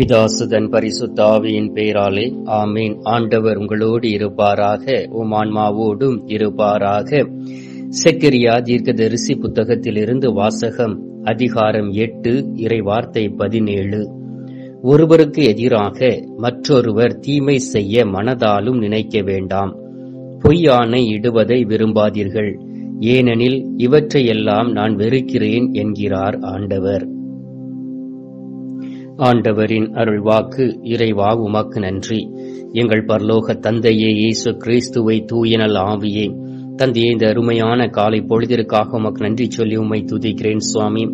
பிதாசுதன் பரிசுத்தாவியின் பெயராலே ஆமீன். ஆண்டவர் உங்களோடு இருப்பாராக உம் ஆன்மாவோடும் இருப்பாராக. செக்கரியா தீர்க்கதரிசி புத்தகத்திலிருந்து வாசகம் அதிகாரம் எட்டு இறை வார்த்தை பதினேழு. ஒருவருக்கு எதிராக மற்றொருவர் தீமை செய்ய மனதாலும் நினைக்க வேண்டாம். பொய்யானை இடுவதை விரும்பாதீர்கள். ஏனெனில் இவற்றையெல்லாம் நான் வெறுக்கிறேன் என்கிறார் ஆண்டவர். ஆண்டவரின் அருள்வாக்கு இறைவா உமக்கு நன்றி. எங்கள் பரலோக தந்தையே இயேசு கிறிஸ்துவை தூயனல் ஆவியே. தந்தையே இந்த அருமையான காலை பொழுதிற்காக உமக்கு நன்றி சொல்லி உம்மை துதிக்கிறேன் சுவாமி.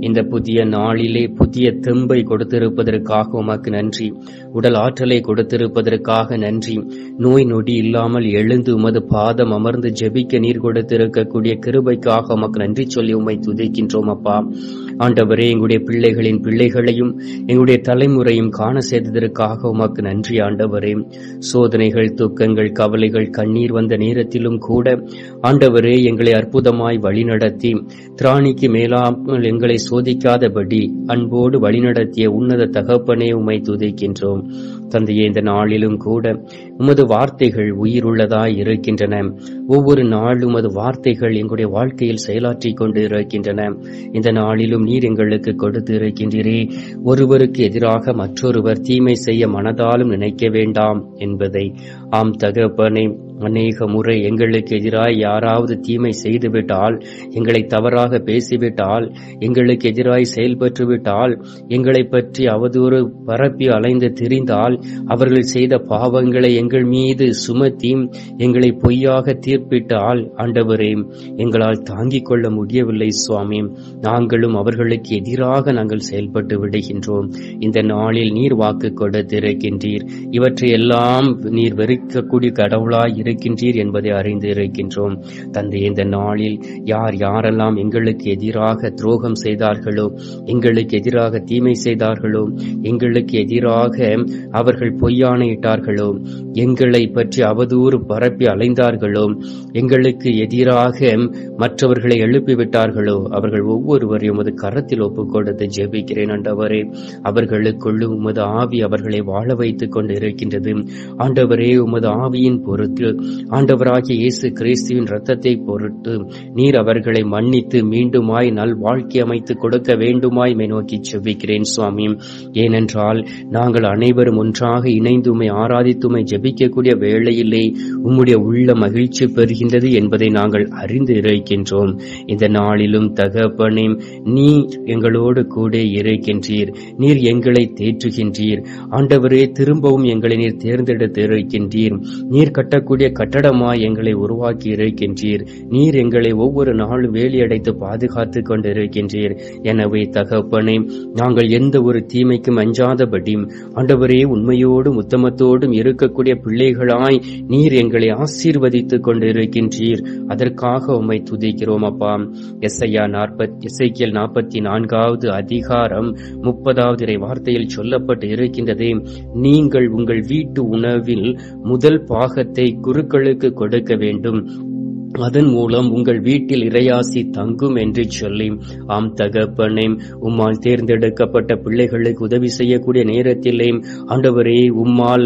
இந்த புதிய நாளிலே புதிய தெம்பை கொடுத்திருப்பதற்காக உமக்கு நன்றி. உடல் ஆற்றலை கொடுத்திருப்பதற்காக நன்றி. நோய் நொடி இல்லாமல் எழுந்து உமது பாதம் அமர்ந்து ஜெபிக்க நீர் கொடுத்திருக்கக்கூடிய கிருபைக்காக உமக்கு நன்றி சொல்லி உம்மை துதிக்கின்றோம் அப்பா. ஆண்டவரே எங்களுடைய பிள்ளைகளின் பிள்ளைகளையும் எங்களுடைய தலைமுறையும் காண செய்ததற்காக உமக்கு நன்றி ஆண்டவரே. சோதனைகள் துக்கங்கள் கவலைகள் கண்ணீர் வந்த நேரத்திலும் கூட ஆண்டவரே எங்களை அற்புதமாய் வழிநடத்தி திராணிக்கு மேலாமல் எங்களை சோதிக்காதபடி அன்போடு வழிநடத்திய உன்னத தகப்பனே உம்மை துதிக்கின்றோம். தந்தையே இந்த நாளிலும் கூட உமது வார்த்தைகள் உயிருள்ளதாய் இருக்கின்றன. ஒவ்வொரு நாளும் உமது வார்த்தைகள் எங்களுடைய வாழ்க்கையில் செயலாற்றி கொண்டு இருக்கின்றன. இந்த நாளிலும் நீர் எங்களுக்கு கொடுத்து இருக்கின்றீரே. ஒருவருக்கு எதிராக மற்றொருவர் தீமை செய்ய மனதாலும் நினைக்க வேண்டாம் என்பதை. ஆம் தகப்பனை அநேக முறை எங்களுக்கு எதிராய் யாராவது தீமை செய்துவிட்டால் எங்களை தவறாக பேசிவிட்டால் எங்களுக்கு எதிராய் செயல்பட்டுவிட்டால் எங்களை பற்றி அவதூறு பரப்பி அலைந்து திரிந்தால் அவர்கள் செய்த பாவங்களை எங்கள் மீது சுமத்தி எங்களை பொய்யாக தீர்ப்பிட்டால் ஆண்டவரே எங்களால் தாங்கிக் கொள்ள முடியவில்லை சுவாமி. நாங்களும் அவர்களுக்கு எதிராக நாங்கள் செயல்பட்டு விடுகின்றோம். இந்த நாளில் நீர் வாக்கு கொடுத்திருக்கின்றீர். இவற்றை எல்லாம் நீர் வெறுக்கக்கூடிய கடவுளாய் இருக்கின்றீர் என்பதை அறிந்து இருக்கின்றோம். தந்தை இந்த நாளில் யார் யாரெல்லாம் எங்களுக்கு எதிராக துரோகம் செய்தார்களோ எங்களுக்கு எதிராக தீமை செய்தார்களோ எங்களுக்கு எதிராக அவர்கள் பொய்யானையிட்டார்களோ எங்களை பற்றி அவதூறு பரப்பி அலைந்தார்களோ எங்களுக்கு எதிராக மற்றவர்களை எழுப்பிவிட்டார்களோ அவர்கள் ஒவ்வொருவரையும் உமது கரத்தில் ஒப்புக் ஜெபிக்கிறேன் ஆண்டவரே. அவர்களுக்குள்ளும் உமது ஆவி அவர்களை வாழ வைத்துக் கொண்டு இருக்கின்றது ஆண்டவரே உமது ஆவியின் பொருட்டு ஆண்டவராகிய இயேசு கிறிஸ்துவின் இரத்தத்தை பொருட்டு நீர் அவர்களை மன்னித்து மீண்டுமாய் நல் வாழ்க்கை அமைத்து கொடுக்க வேண்டுமாய் மை நோக்கி செபிக்கிறேன் சுவாமி. ஏனென்றால் நாங்கள் அனைவரும் ஒன்றாக இணைந்து உம்மை ஆராதித்து உம்மை ஜெபிக்கக்கூடிய வேளையிலே உம்முடைய உள்ள மகிழ்ச்சி பெறுகின்றது என்பதை நாங்கள் அறிந்து இருக்கின்றோம். இந்த நாளிலும் தகப்பனே நீ எங்களோடு கூட இருக்கின்றீர். நீர் எங்களை தேற்றுகின்றீர். ஆண்டவரே திரும்பவும் எங்களை நீர் தேர்ந்தெடுத்து இருக்கின்றீர் நீர் கட்டக்கூடிய கட்டடமாய் எங்களை உருவாக்கி இருக்கின்றீர். நீர் எங்களை ஒவ்வொரு நாளும் வேலியடைத்து பாதுகாத்து கொண்டிருக்கின்றீர். எனவே தகப்பனே நாங்கள் எந்த ஒரு தீமைக்கும் அஞ்சாதபடி ஆண்டவரே உண்மையோடும் உத்தமத்தோடும் இருக்கக்கூடிய பிள்ளைகளாய் நீர் எங்களை ஆசீர்வதித்துக் கொண்டிருக்கின்றீர். அதற்காக உம்மை துதிக்கிறோம் அப்பா. எஸ்ஐயா நாற்பத் எஸ்ஐக்கியல் நாற்பத்தி நான்காவது அதிகாரம் முப்பதாவது இறை வார்த்தையில் சொல்லப்பட்டு இருக்கின்றதே நீங்கள் உங்கள் வீட்டு உணவில் முதல் பாகத்தை குறி குருக்களுக்கு கொடுக்க வேண்டும். அதன் மூலம் உங்கள் வீட்டில் இறையாசி தங்கும் என்று சொல்லி ஆம் தகப்பனே உம்மால் தேர்ந்தெடுக்கப்பட்ட பிள்ளைகளுக்கு உதவி செய்யக்கூடிய நேரத்திலே ஆண்டவரே உம்மால்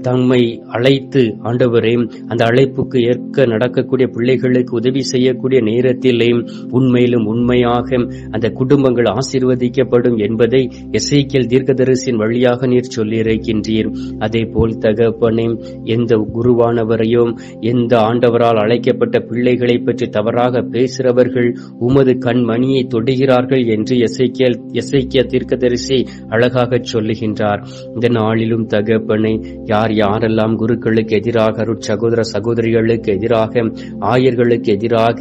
தம்மை அழைத்து ஆண்டவரே அந்த அழைப்புக்கு ஏற்க நடக்கக்கூடிய பிள்ளைகளுக்கு உதவி செய்யக்கூடிய நேரத்திலே உண்மையிலும் உண்மையாக அந்த குடும்பங்கள் ஆசீர்வதிக்கப்படும் என்பதை எசைக்கியல் தீர்க்கதரிசின் வழியாக நீர் சொல்லியிருக்கின்றீர். அதே போல் தகப்பனே எந்த குருவானவரையும் எந்த ஆண்டவரால் அழைக்கப்பட்ட பிள்ளைகளை பற்றி தவறாக பேசுகிறவர்கள் உமது கண்மணியை தொடுகிறார்கள் என்று எசைக்கியல் எசைக்கிய தீர்க்கதரிசி அழகாக சொல்லுகின்றார். இந்த நாளிலும் தகப்பனை யார் யாரெல்லாம் குருக்களுக்கு எதிராக சகோதர சகோதரிகளுக்கு எதிராக ஆயர்களுக்கு எதிராக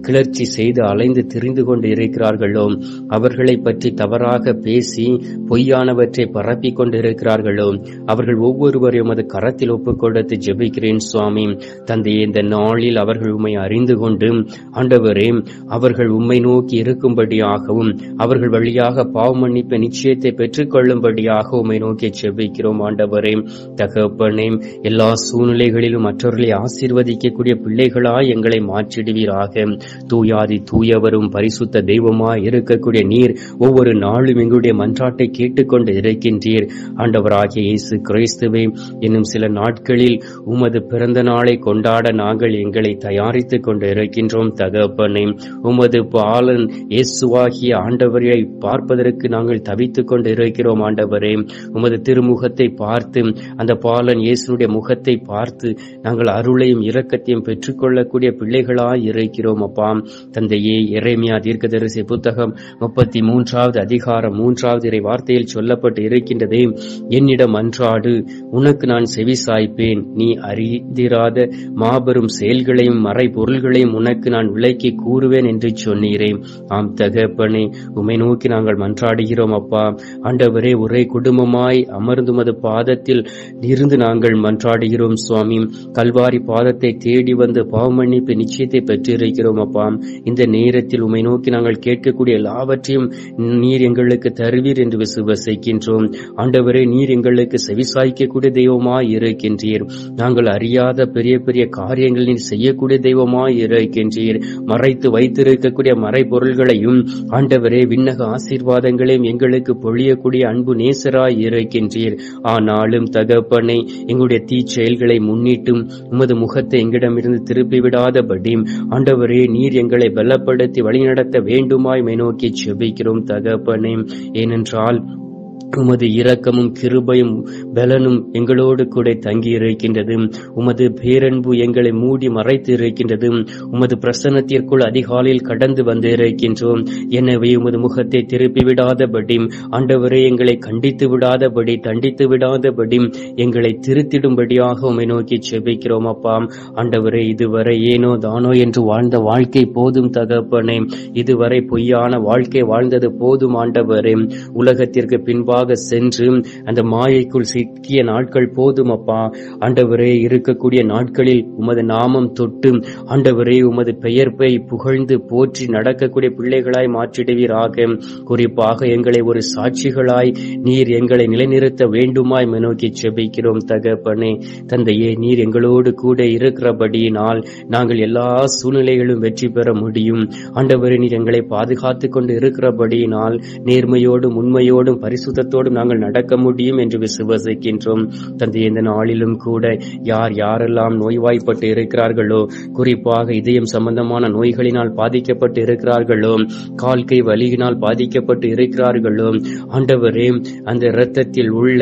கிளர்ச்சி செய்து அலைந்து திரிந்து கொண்டு இருக்கிறார்களோ அவர்களை பற்றி தவறாக பேசி பொய்யானவற்றை பரப்பிக் கொண்டிருக்கிறார்களோ அவர்கள் ஒவ்வொருவரையும் அது கரத்தில் ஒப்புக் கொடுத்து ஜெபிக்கிறேன் சுவாமி. தந்தையே இந்த நாளில் அவர்கள் உம்மை அறிந்து கொண்டு ஆண்டவரே அவர்கள் உம்மை நோக்கி இருக்கும்படியாகவும் அவர்கள் வழியாக பாவ மன்னிப்பு நிச்சயத்தை பெற்றுக் கொள்ளும்படியாக உம்மை நோக்கி செபிக்கிறோம் ஆண்டவரே. தகப்பனே எல்லா சூழ்நிலைகளிலும் மற்றவர்களை ஆசீர்வதிக்கக்கூடிய பிள்ளைகளாய் எங்களை மாற்றிடுவீராக. தூயாதி தூயவரும் பரிசுத்த தெய்வமாய் இருக்கக்கூடிய நீர் ஒவ்வொரு நாளும் எங்களுடைய மன்றாட்டை கேட்டுக்கொண்டு இருக்கின்றீர். ஆண்டவராகிய இயேசு கிறிஸ்துவே இன்னும் சில நாட்களில் உமது பிறந்த நாளை கொண்டாட நாங்கள் எங்களை தயார் விசாரித்து கொண்டு இருக்கின்றோம் தகப்பனே. உமது பாலன் இயேசுவாகிய ஆண்டவரை பார்ப்பதற்கு நாங்கள் தவித்துக் கொண்டு இருக்கிறோம் ஆண்டவரே. உமது திருமுகத்தை பார்த்து அந்த பாலன் இயேசுடைய முகத்தை பார்த்து நாங்கள் அருளையும் இரக்கத்தையும் பெற்றுக்கொள்ளக்கூடிய பிள்ளைகளாய் இருக்கிறோம் அப்பா. தந்தையே இறைமையா தீர்க்கதரிசி புத்தகம் முப்பத்தி மூன்றாவது அதிகாரம் மூன்றாவது இறை வார்த்தையில் சொல்லப்பட்டு இருக்கின்றதே. என்னிடம் அன்றாடு உனக்கு நான் செவி சாய்ப்பேன். நீ அறிந்திராத மாபெரும் செயல்களையும் மறை பொருள்களையும் உனக்கு நான் விலைக்கு கூறுவேன் என்று சொன்னீரே. ஆம் தகப்பனே உமை நோக்கி நாங்கள் மன்றாடுகிறோம் அப்பா. ஆண்டவரே ஒரே குடும்பமாய் அமர்ந்து மது பாதத்தில் இருந்து நாங்கள் மன்றாடுகிறோம் சுவாமி. கல்வாரி பாதத்தை தேடி வந்து பாவமன்னிப்பு நிச்சயத்தை பெற்றிருக்கிறோம் அப்பா. இந்த நேரத்தில் உம்மை நோக்கி நாங்கள் கேட்கக்கூடிய எல்லாவற்றையும் நீர் எங்களுக்கு தருவீர் என்று விசுவசிக்கின்றோம். ஆண்டவரே நீர் எங்களுக்கு செவிசாய்க்கக்கூடிய தெய்வமாய் இருக்கின்றீர். நாங்கள் அறியாத பெரிய பெரிய காரியங்கள் நீர் செய்யக்கூடிய தெய்வமாய் இருக்கின்றீர். மறைத்து வைத்திருக்கக்கூடிய மறைபொருள்களையும் ஆண்டவரே விண்ணக ஆசீர்வாதங்களையும் எங்களுக்கு பொழியக்கூடிய அன்பு நேசராய் இருக்கின்றீர். ஆனாலும் தகப்பனை எங்களுடைய தீ செயல்களை முன்னிட்டும் உமது முகத்தை எங்களிடமிருந்து திருப்பி விடாதபடி ஆண்டவரே நீர் எங்களை பலப்படுத்தி வழிநடத்த வேண்டுமாய் மை நோக்கி செபிக்கிறோம் தகப்பனே. ஏனென்றால் உமது இரக்கமும் கிருபையும் பலனும் எங்களோடு கூட தங்கி இருக்கின்றது உமது பேரன்பு எங்களை மூடி மறைத்து இருக்கின்றது உமது பிரசன்னத்திற்குள் அதிகாலையில் கடந்து வந்து இருக்கின்றோம் எனவே உமது முகத்தை திருப்பி விடாதபடி ஆண்டவரை எங்களை கண்டித்து விடாதபடி தண்டித்து விடாதபடி எங்களை திருத்திடும்படியாக உமை நோக்கி செபிக்கிறோம் அப்பா. ஆண்டவரே இதுவரை ஏனோ தானோ என்று வாழ்ந்த வாழ்க்கை போதும் தகப்பனே. இதுவரை பொய்யான வாழ்க்கை வாழ்ந்தது போதும் ஆண்டவரே. உலகத்திற்கு பின்பாக சென்று அந்த மாயைக்குள் சிக்கிய நாட்கள் போதும் அப்பா. ஆண்டவரே இருக்கக்கூடிய நாட்களில் உமது நாமம் தொட்டு ஆண்டவரே உமது பெயர்ப்பை புகழ்ந்து போற்றி நடக்கக்கூடிய பிள்ளைகளாய் மாற்றிடுவீராக. குறிப்பாக எங்களை ஒரு சாட்சிகளாய் நீர் எங்களை நிலைநிறுத்த வேண்டுமாய் நோக்கி செபிக்கிறோம் தகப்பனே. தந்தையே நீர் எங்களோடு கூட இருக்கிறபடியினால் நாங்கள் எல்லா சூழ்நிலைகளும் வெற்றி பெற முடியும். ஆண்டவரே நீர் எங்களை பாதுகாத்துக் கொண்டு இருக்கிறபடியினால் நேர்மையோடும் உண்மையோடும் பரிசுத்தத்தோடும் நாங்கள் நடக்க முடியும் என்று விசுவசிக்கின்றோம். தந்தை இந்த நாளிலும் கூட யார் யாரெல்லாம் நோய்வாய்ப்பட்டு இருக்கிறார்களோ குறிப்பாக இதயம் சம்பந்தமான நோய்களினால் பாதிக்கப்பட்டு இருக்கிறார்களோ கால்கை வலியினால் பாதிக்கப்பட்டு இருக்கிறார்களோ ஆண்டவரே அந்த இரத்தத்தில் உள்ள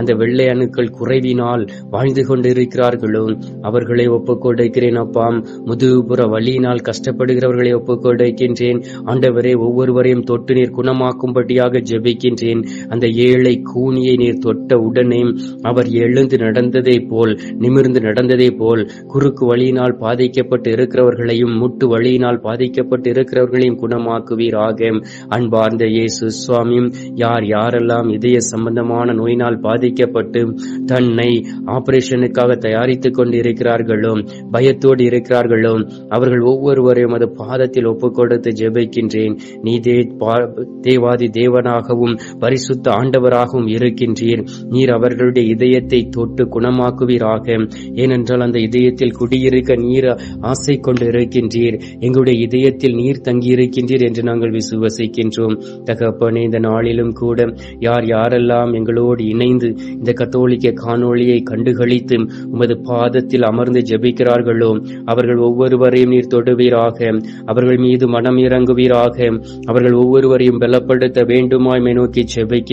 அந்த வெள்ளை அணுக்கள் குறைவினால் வாழ்ந்து கொண்டிருக்கிறார்களோ அவர்களை ஒப்புக்கொடுக்கிறேன் அப்பா. முதுகுப்புற வலியினால் கஷ்டப்படுகிறவர்களை ஒப்புக்கொடுக்கின்றேன் ஆண்டவரே ஒவ்வொருவரையும் தொட்டு நீர் குணமாக்கும்படியாக ஜெபிக்கின்றேன். அந்த ஏழை கூனியை நீர் தொட்ட உடனே அவர் எழுந்து நடந்ததை போல் நிமிர்ந்து நடந்ததை போல் குறுக்கு வழியினால் பாதிக்கப்பட்டு இருக்கிறவர்களையும் முட்டு வழியினால் பாதிக்கப்பட்டு இருக்கிறவர்களையும் குணமாக்குவீராக அன்பார்ந்த இயேசு சுவாமி யார் யாரெல்லாம் இதய சம்பந்தமான நோயினால் பாதிக்கப்பட்டு தன்னை ஆபரேஷனுக்காக தயாரித்துக் கொண்டு இருக்கிறார்களோ பயத்தோடு இருக்கிறார்களோ அவர்கள் ஒவ்வொருவரையும் அது பாதத்தில் ஒப்புக் கொடுத்து ஜெபிக்கின்றேன். நீ பா- தேவாதி தேவனாகவும் பரிசுத்த ஆண்டவராகவும் இருக்கின்றீர். நீர் அவர்களுடைய இதயத்தை தொட்டு குணமாக்குவீராக. ஏனென்றால் அந்த இதயத்தில் குடியிருக்க நீர் ஆசை கொண்டு இருக்கின்றீர் எங்களுடைய இதயத்தில் நீர் தங்கியிருக்கின்றீர் என்று நாங்கள் விசுவசிக்கின்றோம். தகப்பனே இந்த நாளிலும் கூட யார் யாரெல்லாம் எங்களோடு இணைந்து இந்த கத்தோலிக்க காணொளியை கண்டுகளித்து உமது பாதத்தில் அமர்ந்து ஜெபிக்கிறார்களோ அவர்கள் ஒவ்வொருவரையும் நீர் தொடுவீராக. அவர்கள் மீது மனம் இறங்குவீராக அவர்கள் ஒவ்வொருவரையும் பலப்படுத்த வேண்டுமாய் நோக்கி நோக்கி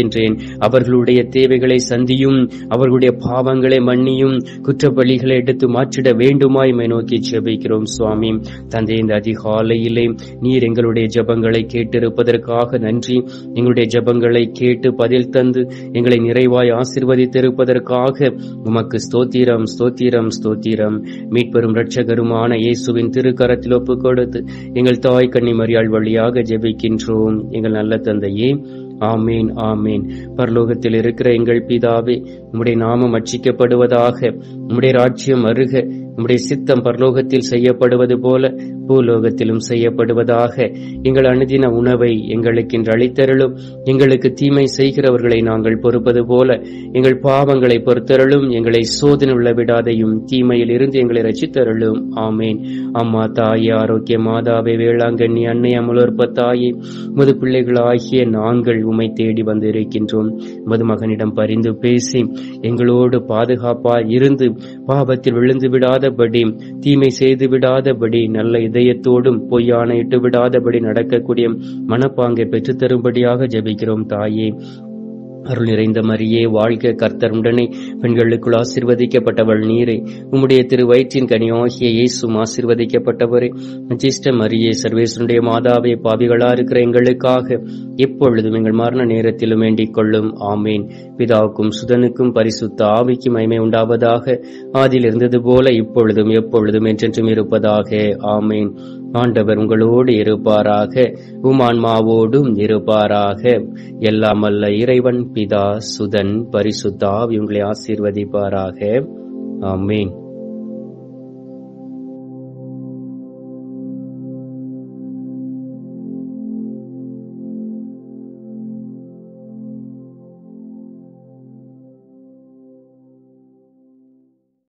ஜெபிக்கின்றேன் அவர்களுடைய தேவைகளை சந்தியும் அவர்களுடைய பாவங்களை மன்னியும் குற்றப்பள்ளிகளை எடுத்து மாற்றிட வேண்டுமாய் நோக்கி ஜெபிக்கிறோம் சுவாமி. தந்தை இந்த அதிகாலையிலே நீர் எங்களுடைய ஜெபங்களை கேட்டிருப்பதற்காக நன்றி. எங்களுடைய ஜெபங்களை கேட்டு பதில் தந்து எங்களை நிறைவாய் ஆசிர்வதித்திருப்பதற்காக உமக்கு ஸ்தோத்திரம் ஸ்தோத்திரம் ஸ்தோத்திரம். மீட்பெரும் இரட்சகருமான இயேசுவின் திருக்கரத்தில் ஒப்பு கொடுத்து எங்கள் தாய் கன்னிமரியாள் வழியாக ஜெபிக்கின்றோம். எங்கள் நல்ல தந்தையே ஆமீன் ஆமீன். பரலோகத்தில் இருக்கிற எங்கள் பிதாவே உம்முடைய நாமம் அச்சிக்கப்படுவதாக உம்முடைய ராஜ்யம் அருக உம்முடைய சித்தம் பரலோகத்தில் செய்யப்படுவது போல பூலோகத்திலும் செய்யப்படுவதாக எங்கள் அணுதின உணவை எங்களுக்கு இன்று அளித்தருளும். எங்களுக்கு தீமை செய்கிறவர்களை நாங்கள் பொறுப்பது போல எங்கள் பாவங்களை பொறுத்தருளும். எங்களை சோதனை உள்ள விடாதையும் தீமையில் இருந்து எங்களை ரசித்தருளும் ஆமேன். அம்மா தாயே ஆரோக்கிய மாதாவை வேளாங்கண்ணி அன்னை அமலோற்ப தாயே முது பிள்ளைகளாகிய நாங்கள் உமை தேடி வந்து இருக்கின்றோம் மதுமகனிடம் பரிந்து பேசி எங்களோடு பாதுகாப்பாய் இருந்து பாவத்தில் விழுந்து விடாதபடி தீமை செய்து விடாதபடி நல்ல இதயத்தோடும் பொய்யான இட்டு விடாதபடி நடக்கக்கூடிய மனப்பாங்கை பெற்றுத்தரும்படியாக ஜெபிக்கிறோம் தாயே. அருள் நிறைந்த மரியே வாழ்க கர்த்தர் உடனே பெண்களுக்குள் ஆசிர்வதிக்கப்பட்டவள் நீரே. உம்முடைய திரு வயிற்றின் கனியாகிய இயேசும் ஆசிர்வதிக்கப்பட்டவரே. அஜிஷ்ட மரியே சர்வேசனுடைய மாதாவே பாவிகளா இருக்கிற எங்களுக்காக எப்பொழுதும் எங்கள் மரண நேரத்திலும் வேண்டிக் கொள்ளும். ஆமேன். பிதாவுக்கும் சுதனுக்கும் பரிசுத்த ஆவிக்கும் மைமை உண்டாவதாக. ஆதியில் இருந்தது போல இப்பொழுதும் எப்பொழுதும் என்றென்றும் இருப்பதாக. ஆமேன். ஆண்டவர் உங்களோடு இருப்பாராக. உமான்மாவோடும் இருப்பாராக. எல்லாம் அல்ல இறைவன் பிதா சுதன் பரிசுத்தாவி உங்களை ஆசீர்வதிப்பாராக. ஆமீன்.